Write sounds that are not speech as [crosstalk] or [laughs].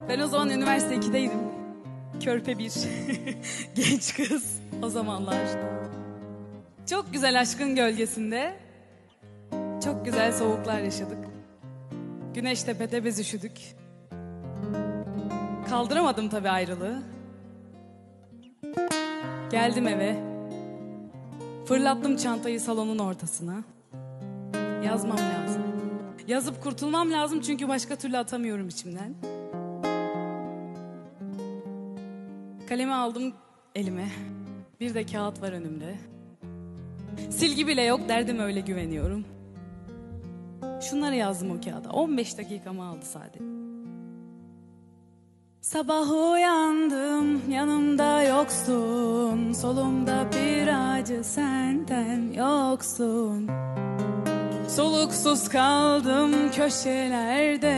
Ben o zaman üniversite 2'deydim. Körpe bir [laughs] genç kız o zamanlar. Çok güzel aşkın gölgesinde çok güzel soğuklar yaşadık. Güneş tepede biz üşüdük. Kaldıramadım tabii ayrılığı. Geldim eve. Fırlattım çantayı salonun ortasına. Yazmam lazım. Yazıp kurtulmam lazım çünkü başka türlü atamıyorum içimden. Kalemi aldım elime. Bir de kağıt var önümde. Silgi bile yok derdim öyle güveniyorum. Şunları yazdım o kağıda. 15 dakikamı aldı sadece. Sabah uyandım yanımda yoksun Solumda bir acı senden yoksun Soluksuz kaldım köşelerde